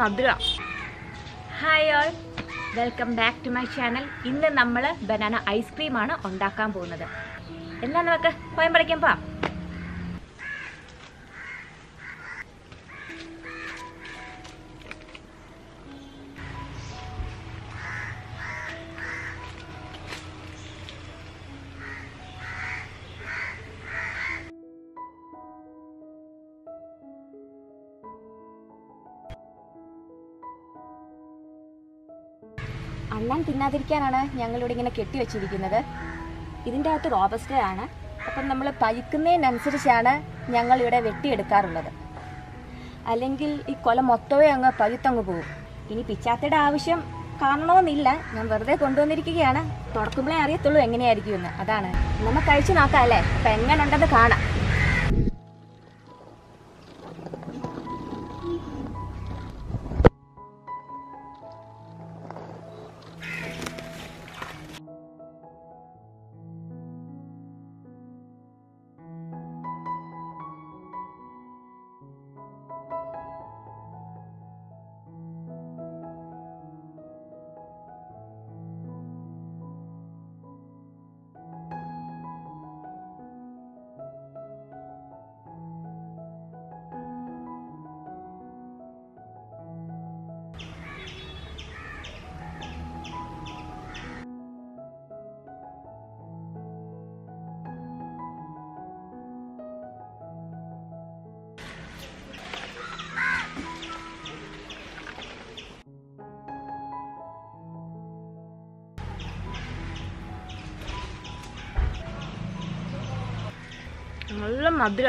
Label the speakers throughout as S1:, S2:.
S1: Madurai. Hi all welcome back to my channel ഇന്ന് നമ്മൾ banana ഐസ്ക്രീമാണ് ഉണ്ടാക്കാൻ പോകുന്നത്. എന്നാ നമുക്ക് പോയം പഠിക്കാൻ പോവാം.
S2: അണ്ണൻ തിന്നാതിരിക്കാനാണ് ഞങ്ങളിവിടെ ഇങ്ങനെ കെട്ടി വെച്ചിരിക്കുന്നത്. ഇതിന്റെ അകത്ത് റോബസ്റ്റ ആണ് അപ്പം നമ്മൾ പഴുക്കുന്നതിനനുസരിച്ചാണ് ഞങ്ങളിവിടെ വെട്ടിയെടുക്കാറുള്ളത്. അല്ലെങ്കിൽ ഈ കൊല മൊത്തമേ അങ്ങ് പഴുത്തങ്ങ് പോകും. ഇനി പിച്ചാത്തയുടെ ആവശ്യം കാണണമെന്നില്ല. ഞാൻ വെറുതെ കൊണ്ടുവന്നിരിക്കുകയാണ്. തുറക്കുമ്പോഴേ അറിയത്തുള്ളൂ എങ്ങനെയായിരിക്കുമെന്ന്. അതാണ്. നമുക്ക് കഴിച്ചു നോക്കാം അല്ലേ? അപ്പം എങ്ങനെ ഉണ്ടെന്ന് കാണാം.
S1: നല്ല മധുര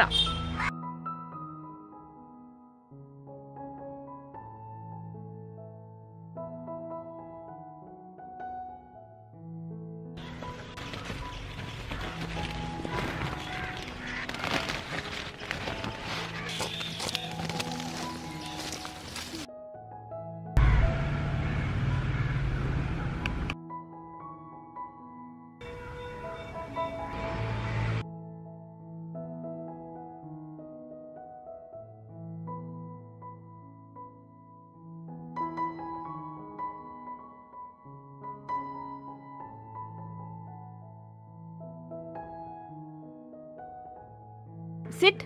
S1: സിറ്റ്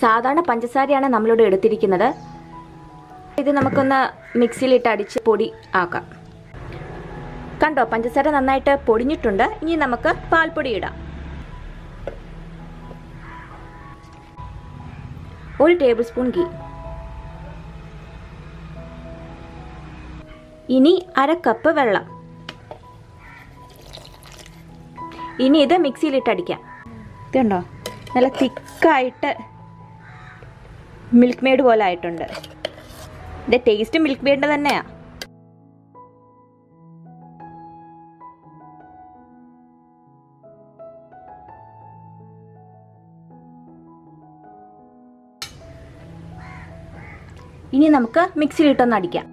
S2: സാധാരണ പഞ്ചസാരയാണ് നമ്മളിവിടെ എടുത്തിരിക്കുന്നത്. ഇത് നമുക്കൊന്ന് മിക്സിയിലിട്ട് അടിച്ച് പൊടി ആക്കാം.
S1: കണ്ടോ പഞ്ചസാര നന്നായിട്ട് പൊടിഞ്ഞിട്ടുണ്ട്. ഇനി നമുക്ക് പാൽപ്പൊടി ഇടാം. ഒരു ടേബിൾ സ്പൂൺ ഗീ ഇനി അര കപ്പ് വെള്ളം. ഇനി ഇത് മിക്സിയിലിട്ട് അടിക്കാം. ഇതുണ്ടോ? നല്ല തിക്കായിട്ട് മിൽക്ക് മെയ്ഡ് പോലെ ആയിട്ടുണ്ട്. ഇത് ടേസ്റ്റ് മിൽക്ക് മെയ്ഡിന്റെ തന്നെയാണ് ഇനി നമുക്ക് മിക്സിയിലിട്ടൊന്ന് അടിക്കാം.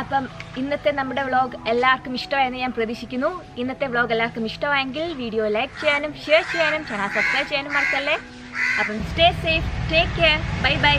S1: അപ്പം ഇന്നത്തെ നമ്മുടെ വ്ളോഗ് എല്ലാവർക്കും ഇഷ്ടമായെന്ന് ഞാൻ പ്രതീക്ഷിക്കുന്നു. ഇന്നത്തെ വ്ളോഗ് എല്ലാവർക്കും ഇഷ്ടമായെങ്കിൽ വീഡിയോ ലൈക്ക് ചെയ്യാനും ഷെയർ ചെയ്യാനും ചാനൽ സബ്സ്ക്രൈബ് ചെയ്യാനും മറക്കല്ലേ? അപ്പം stay safe take care bye bye